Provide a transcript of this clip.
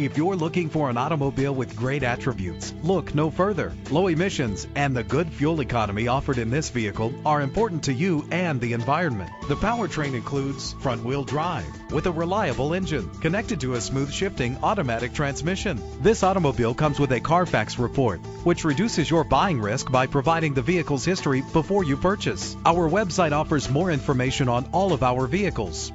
If you're looking for an automobile with great attributes, look no further. Low emissions and the good fuel economy offered in this vehicle are important to you and the environment. The powertrain includes front wheel drive with a reliable engine connected to a smooth shifting automatic transmission. This automobile comes with a Carfax report, which reduces your buying risk by providing the vehicle's history before you purchase. Our website offers more information on all of our vehicles.